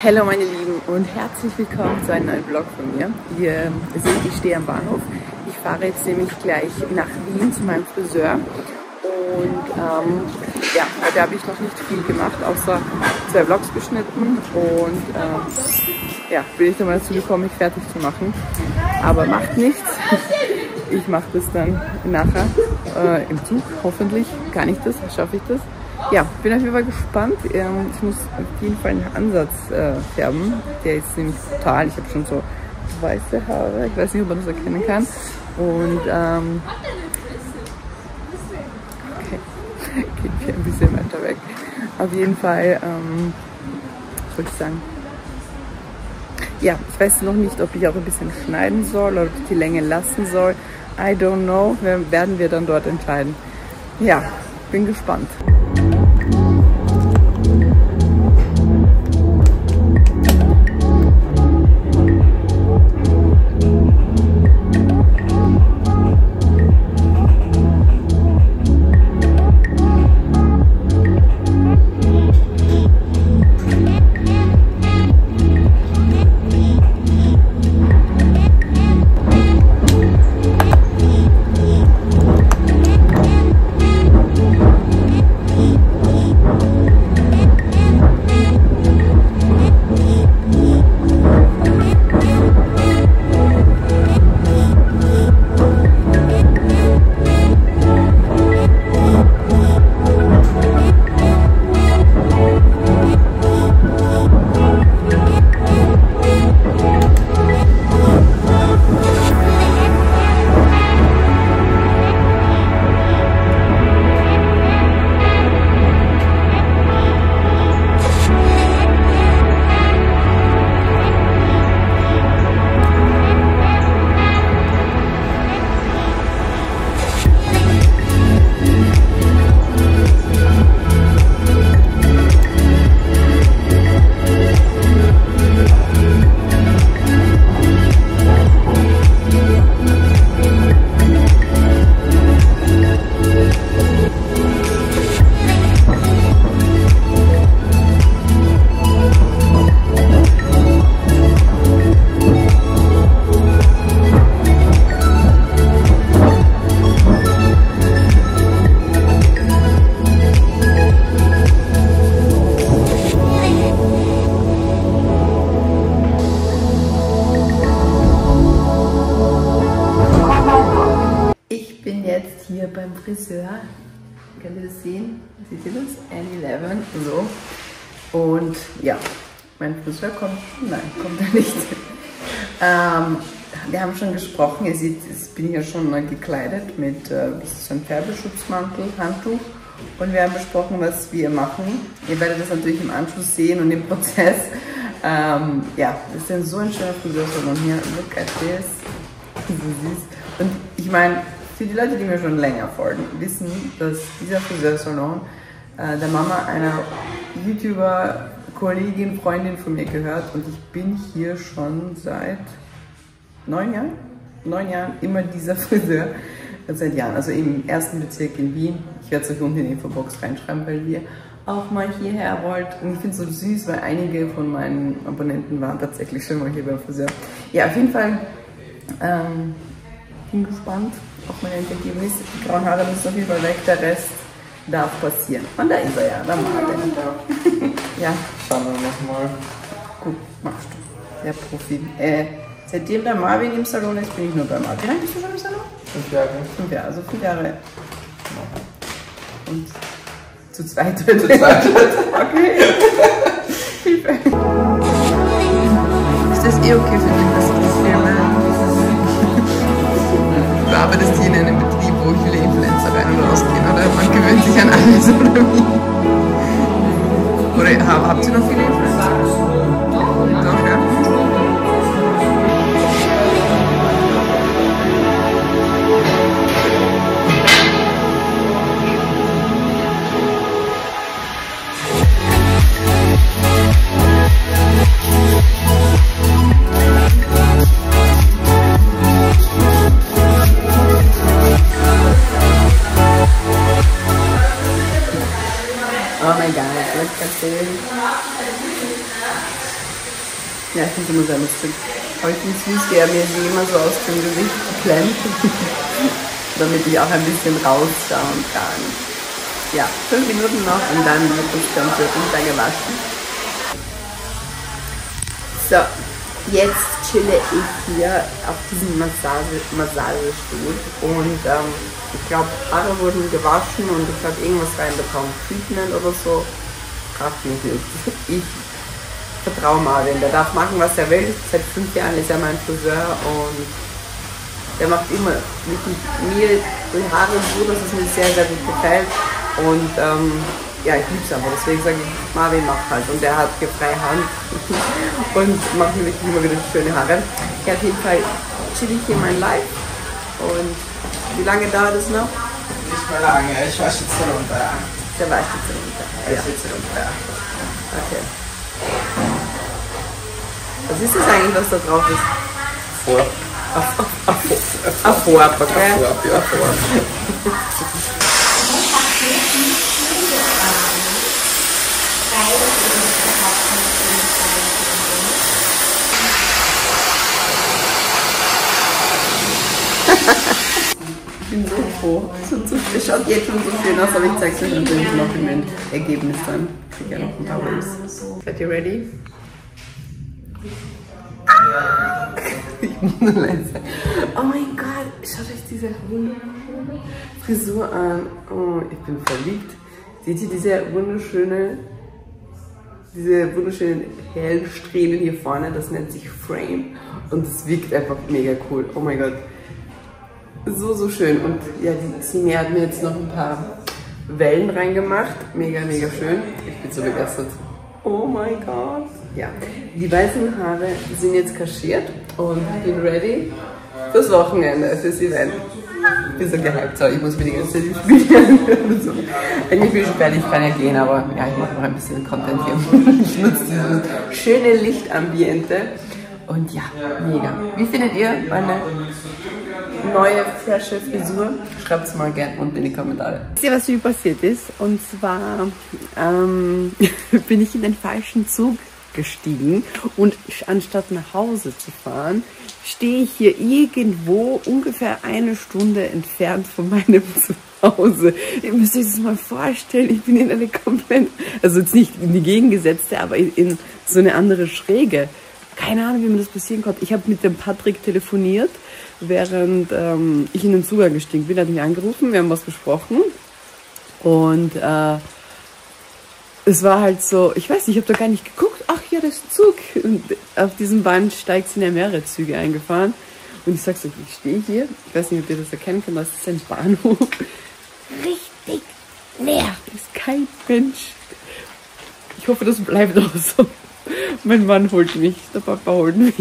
Hallo meine Lieben und herzlich willkommen zu einem neuen Vlog von mir. Wir sind, ich stehe am Bahnhof. Ich fahre jetzt nämlich gleich nach Wien zu meinem Friseur. Und ähm, ja, heute habe ich noch nicht viel gemacht, außer zwei Vlogs geschnitten. Und ähm, ja, bin ich dann mal dazu gekommen, mich fertig zu machen. Aber macht nichts. Ich mache das dann nachher äh, im Zug, hoffentlich. Kann ich das? Schaffe ich das? Ja, bin auf jeden Fall gespannt. Ähm, ich muss auf jeden Fall einen Ansatz äh, färben. Der ist ziemlich brutal. Ich habe schon so weiße Haare. Ich weiß nicht, ob man das erkennen kann. Und ähm, okay, geht hier ein bisschen weiter weg. Auf jeden Fall, ähm, was ich sagen? Ja, ich weiß noch nicht, ob ich auch ein bisschen schneiden soll oder ob ich die Länge lassen soll. I don't know. Werden wir dann dort entscheiden. Ja, bin gespannt. Beim Friseur. Könnt ihr das sehen? Seht ihr das? N11, so. Und ja, mein Friseur kommt, nein, kommt er nicht. ähm, wir haben schon gesprochen, ihr seht, jetzt bin ich ja schon gekleidet mit äh, so einem Färbeschutzmantel, Handtuch. Und wir haben besprochen, was wir machen. Ihr werdet das natürlich im Anschluss sehen und im Prozess. Ähm, ja, das ist so ein schöner Friseursalon hier. Look at this. So süß. Und ich meine, für die Leute, die mir schon länger folgen, wissen, dass dieser Friseursalon äh, der Mama einer YouTuber, Kollegin, Freundin von mir gehört und ich bin hier schon seit neun Jahren, neun Jahren immer dieser Friseur, seit Jahren, also im ersten Bezirk in Wien. Ich werde es euch unten in die Infobox reinschreiben, weil ihr auch mal hierher wollt. Und ich finde es so süß, weil einige von meinen Abonnenten waren tatsächlich schon mal hier beim Friseur. Ja, auf jeden Fall ähm, bin gespannt, auf mein Endergebnis. Die grauen Haare müssen auf jeden Fall weg, der Rest darf passieren. Und da ist er ja, der Marvin. ja. Schauen wir nochmal. Gut, machst du. Der Profi. Äh, seitdem der Marvin im Salon ist, bin ich nur bei Marvin. Wie lange bist du schon im Salon? Fünf Jahre. Fünf Jahre, also fünf Jahre. Und zu zweit. Zu zweit. okay. ist das eh okay für dich, dass ich das filme? Du arbeitest hier in einem Betrieb, wo viele Influencer rein und rausgehen, oder? Man gewöhnt sich an alles, oder wie? Oder habt ihr noch viele Influencer? Look at this. Ja, ich finde es immer sehr lustig. Aber ich finde es süß, wie mir sie immer so aus dem Gesicht klemmt. Damit ich auch ein bisschen rausschauen kann. Ja, fünf Minuten noch und dann wird das Ganze runtergewaschen. So, jetzt chille ich hier auf diesem Massage, Massagestuhl und ähm, ich glaube, Haare wurden gewaschen und ich habe irgendwas reinbekommen. Treatment oder so. Nicht. Ich vertraue Marvin. Der darf machen, was er will. Seit fünf Jahren ist er mein Friseur und der macht immer wirklich mir die Haare so, dass es mir sehr, sehr gut gefällt. Und ähm, ja, ich liebe es einfach. Deswegen sage ich, Marvin macht halt. Und der hat freie Hand und macht mir wirklich immer wieder schöne Haare. Ja, auf jeden Fall chill ich hier mein Live. Und wie lange dauert es noch? Nicht mehr lange, ich wasche jetzt runter. Der wascht jetzt runter. Ja. Ich sitze runter. Okay. Was ist das eigentlich, was da drauf ist? Vor. Erfolg, okay? Vor, ja, vor. Bin so froh. Es schaut jetzt schon so schön aus, aber ich zeige es euch natürlich noch im Ergebnis dann. Ich kriege ja noch ein paar Waves. Seid ihr ready? Ich muss nur leise sein. Oh mein Gott, schaut euch diese wunderschöne Frisur an. Oh, ich bin verliebt. Seht ihr diese wunderschöne, diese wunderschönen hellen Strähnen hier vorne? Das nennt sich Frame und es wirkt einfach mega cool. Oh mein Gott. So, so schön. Und ja, die Simi hat mir jetzt noch ein paar Wellen reingemacht. Mega, mega schön. Ich bin so begeistert. Oh mein Gott. Ja, die weißen Haare sind jetzt kaschiert und ich bin ready fürs Wochenende, fürs Event. Ich bin so gehypt, so, ich muss mir die ganze Zeit spielen. so. Eigentlich bin ich fertig, ich kann ja gehen, aber ja, ich mache noch ein bisschen Content hier. Ich nutze dieses schöne Lichtambiente. Und ja, mega. Wie findet ihr meine neue, frische Frisur? Schreibt es mal gerne unten in die Kommentare. Wisst ihr, was mir passiert ist? Und zwar ähm, bin ich in den falschen Zug gestiegen und anstatt nach Hause zu fahren, stehe ich hier irgendwo ungefähr eine Stunde entfernt von meinem Zuhause. Ihr müsst euch das mal vorstellen, ich bin in eine komplett, also jetzt nicht in die gegengesetzte, aber in, in so eine andere Schräge. Keine Ahnung, wie mir das passieren konnte. Ich habe mit dem Patrick telefoniert, während ähm, ich in den Zug gestiegen bin. Hat mich angerufen, wir haben was besprochen. Und äh, es war halt so, ich weiß nicht, ich habe da gar nicht geguckt. Ach ja, das ist Zug. Und auf diesem Bahnsteig sind ja mehrere Züge eingefahren. Und ich sag so, ich stehe hier. Ich weiß nicht, ob ihr das erkennen könnt, das ist ein Bahnhof. Richtig leer. Da ist kein Mensch. Ich hoffe, das bleibt auch so. Mein Mann holt mich, der Papa holt mich.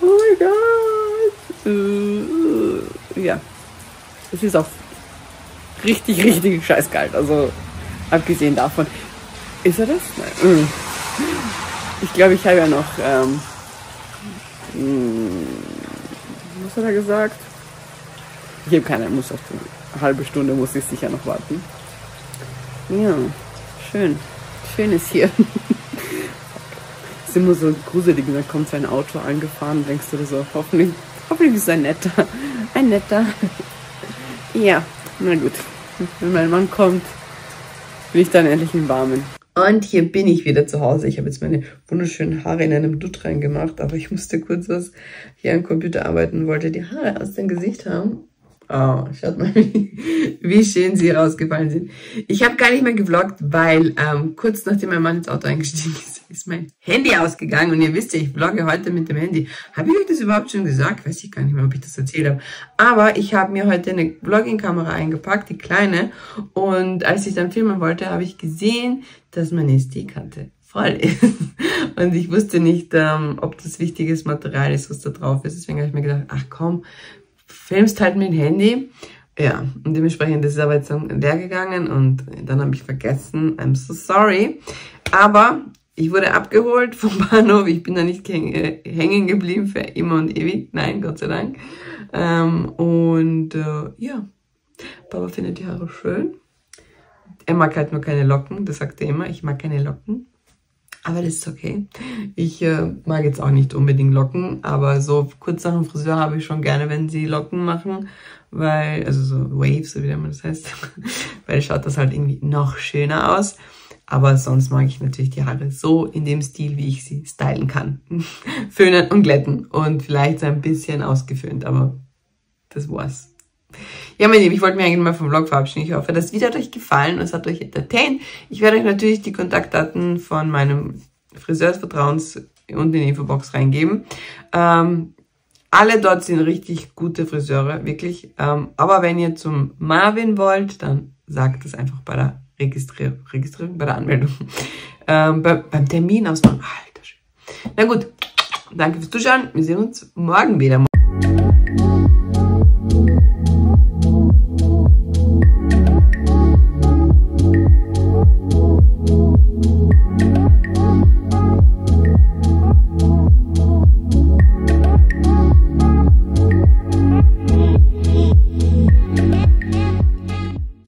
Oh mein Gott. Äh, Ja. Es ist auch richtig, richtig scheiß kalt. Also, abgesehen davon. Ist er das? Nein. Mm. Ich glaube, ich habe ja noch. Ähm, mm, was hat er gesagt? Ich habe keine, muss auf eine halbe Stunde muss ich sicher noch warten. Ja, schön. Schön ist hier. ist immer so gruselig, da kommt so ein Auto angefahren, denkst du dir so, hoffentlich, hoffentlich ist ein netter. Ein netter. Ja, na gut. Wenn mein Mann kommt, bin ich dann endlich im Warmen. Und hier bin ich wieder zu Hause. Ich habe jetzt meine wunderschönen Haare in einem Dutt reingemacht, aber ich musste kurz was hier am Computer arbeiten, wollte die Haare aus dem Gesicht haben. Oh, schaut mal, wie, wie schön sie rausgefallen sind. Ich habe gar nicht mehr gevloggt, weil ähm, kurz nachdem mein Mann ins Auto eingestiegen ist, ist mein Handy ausgegangen. Und ihr wisst ja, ich vlogge heute mit dem Handy. Habe ich euch das überhaupt schon gesagt? Weiß ich gar nicht mehr, ob ich das erzählt habe. Aber ich habe mir heute eine Vlogging-Kamera eingepackt, die kleine. Und als ich dann filmen wollte, habe ich gesehen, dass meine SD-Karte voll ist. Und ich wusste nicht, ähm, ob das wichtiges Material ist, was da drauf ist. Deswegen habe ich mir gedacht, ach komm, filmst halt mit dem Handy. Ja, und dementsprechend ist es aber jetzt leer gegangen und dann habe ich vergessen, I'm so sorry. Aber ich wurde abgeholt vom Bahnhof, ich bin da nicht hängen geblieben für immer und ewig. Nein, Gott sei Dank. Ähm, und äh, ja, Papa findet die Haare schön. Er mag halt nur keine Locken, das sagt er immer, ich mag keine Locken. Aber das ist okay. Ich äh, mag jetzt auch nicht unbedingt Locken, aber so kurz nach dem Friseur habe ich schon gerne, wenn sie Locken machen, weil, also so Waves, so wie man das heißt, weil schaut das halt irgendwie noch schöner aus. Aber sonst mag ich natürlich die Haare so in dem Stil, wie ich sie stylen kann. Föhnen und glätten und vielleicht so ein bisschen ausgeföhnt, aber das war's. Ja, meine Lieben, ich wollte mich eigentlich mal vom Vlog verabschieden. Ich hoffe, das Video hat euch gefallen und es hat euch entertained. Ich werde euch natürlich die Kontaktdaten von meinem Friseursvertrauens und in die Infobox reingeben. Ähm, alle dort sind richtig gute Friseure, wirklich. Ähm, aber wenn ihr zum Marvin wollt, dann sagt es einfach bei der Registrierung, Registrierung bei der Anmeldung. Ähm, bei, beim Termin ausmachen. Alter. Na gut, danke fürs Zuschauen. Wir sehen uns morgen wieder.